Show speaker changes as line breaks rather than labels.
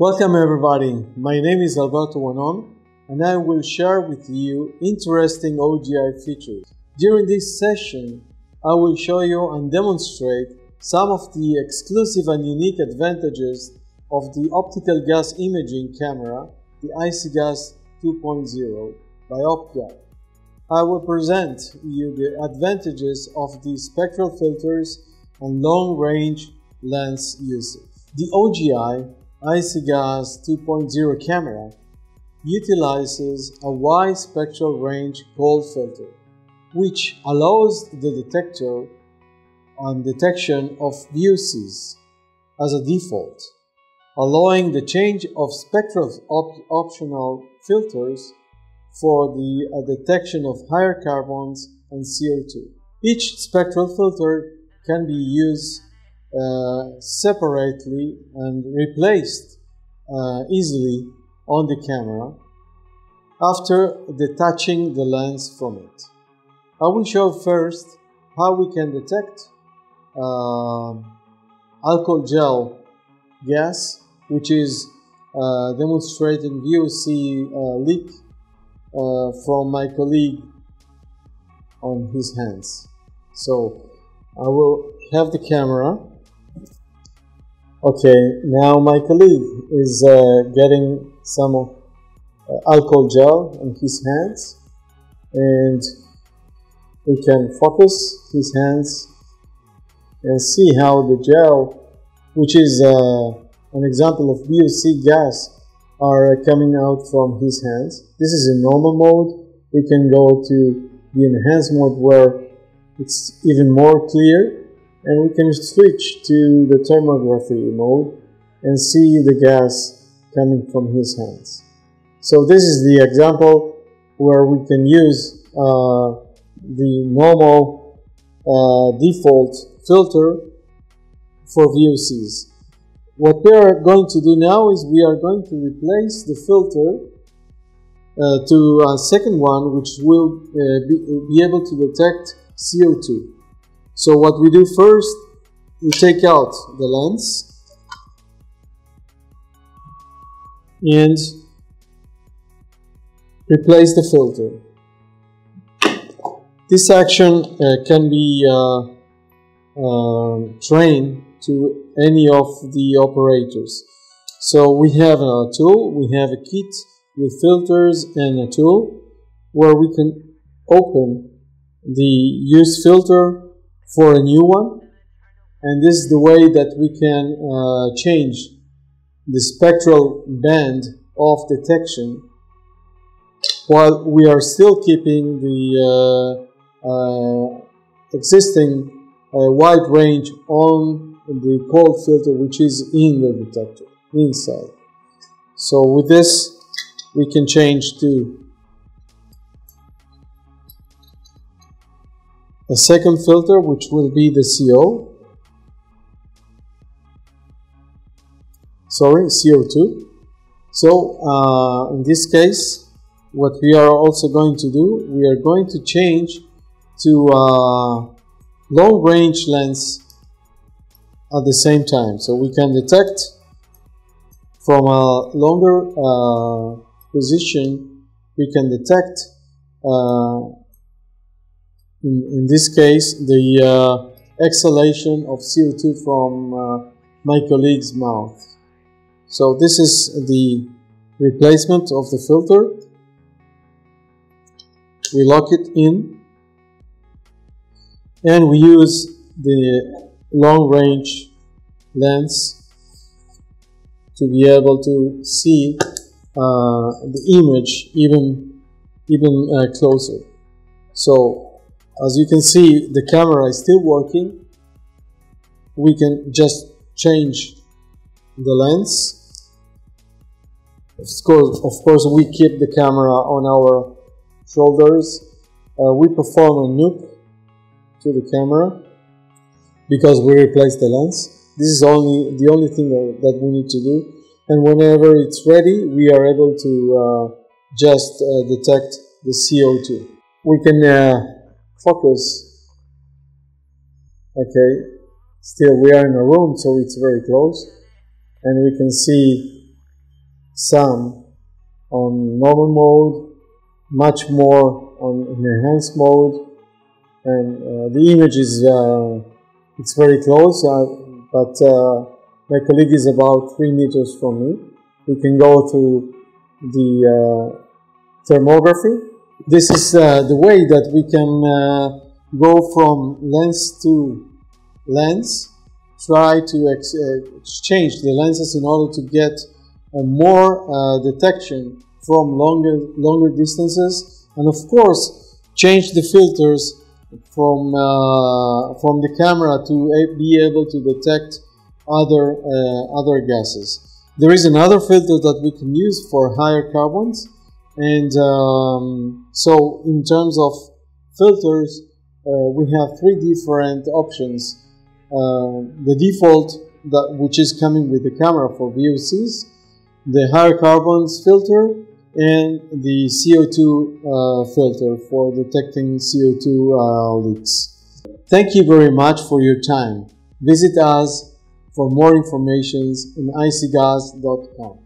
Welcome everybody. My name is Alberto Wanon and I will share with you interesting OGI features. During this session, I will show you and demonstrate some of the exclusive and unique advantages of the optical gas imaging camera, the EyeCGas 2.0 by Opgal. I will present you the advantages of the spectral filters and long-range lens usage. The OGI EyeCGas 2.0 camera utilizes a wide spectral range Cold filter, which allows the detector on detection of VOCs as a default, allowing the change of spectral op optional filters for the uh, detection of higher carbons and CO2. Each spectral filter can be used separately and replaced uh, easily on the camera after detaching the lens from it. I will show first how we can detect uh, alcohol gel gas which is uh, demonstrating VOC uh, leak uh, from my colleague on his hands. So I will have the camera. Okay, now my colleague is uh, getting some uh, alcohol gel in his hands and we can focus his hands and see how the gel, which is uh, an example of VOC gas, are coming out from his hands. This is in normal mode. We can go to the enhanced mode where it's even more clear and we can switch to the thermography mode and see the gas coming from his hands. So this is the example where we can use uh, the normal uh, default filter for VOCs. What we are going to do now is we are going to replace the filter uh, to a second one which will uh, be, be, able to detect CO2. So what we do first, we take out the lens and replace the filter. This action uh, can be uh, uh, trained to any of the operators. So we have a tool, we have a kit with filters and a tool where we can open the use filter for a new one. And this is the way that we can uh, change the spectral band of detection while we are still keeping the uh, uh, existing uh, wide range on the cold filter which is in the detector inside. So with this we can change to a second filter which will be the CO sorry CO2 so uh, in this case what we are also going to do we are going to change to uh, long range lens at the same time. So we can detect from a longer uh, position, we can detect, uh, in, in, this case, the uh, exhalation of CO2 from uh, my colleague's mouth. So this is the replacement of the filter. We lock it in and we use the long range lens to be able to see uh, the image even even uh, closer so as you can see the camera is still working we can just change the lens of course, of course we keep the camera on our shoulders uh, we perform a NUC to the camera because we replace the lens. This is only the only thing that we need to do. And whenever it's ready, we are able to uh, just uh, detect the CO2. We can uh, focus. Okay, still we are in a room, so it's very close. And we can see some on normal mode, much more on enhanced mode, and uh, the image is uh, it's very close, uh, but uh, my colleague is about three meters from me. We can go to the uh, thermography. This is the way that we can go from lens to lens, try to ex exchange the lenses in order to get more uh, detection from longer longer distances, and of course change the filters from uh, from the camera to be able to detect other uh, other gases. There is another filter that we can use for higher carbons, and um, so in terms of filters, uh, we have three different options. Uh, the default that which is coming with the camera for VOCs, the higher carbons filter, and the CO2 uh, filter for detecting CO2 uh, leaks. Thank you very much for your time. Visit us for more information in eyecgas.com.